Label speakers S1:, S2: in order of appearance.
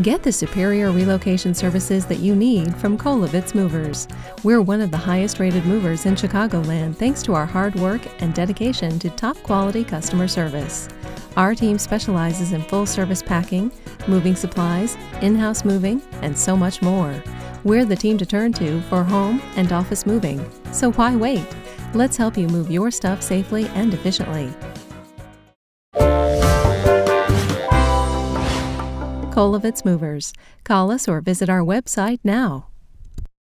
S1: Get the superior relocation services that you need from Kolovitz Movers. We're one of the highest rated movers in Chicagoland thanks to our hard work and dedication to top quality customer service. Our team specializes in full service packing, moving supplies, in house moving, and so much more. We're the team to turn to for home and office moving. So why wait? Let's help you move your stuff safely and efficiently. Kolovitz Movers. Call us or visit our website now.